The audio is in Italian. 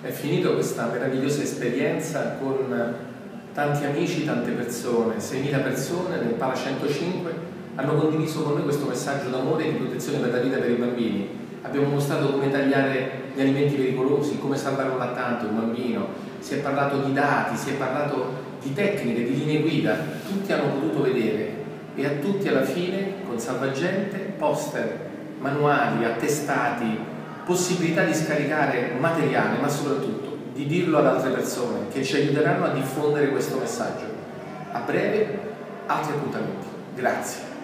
è finita questa meravigliosa esperienza con tanti amici, tante persone, 6.000 persone nel Pala 105 hanno condiviso con noi questo messaggio d'amore e di protezione per la vita per i bambini. Abbiamo mostrato come tagliare gli alimenti pericolosi, come salvare un lattante, un bambino, si è parlato di dati, si è parlato di tecniche, di linee guida, tutti hanno potuto vedere e a tutti alla fine con Salvagente poster, manuali, attestati, possibilità di scaricare materiale, ma soprattutto di dirlo ad altre persone che ci aiuteranno a diffondere questo messaggio. A breve altri appuntamenti. Grazie.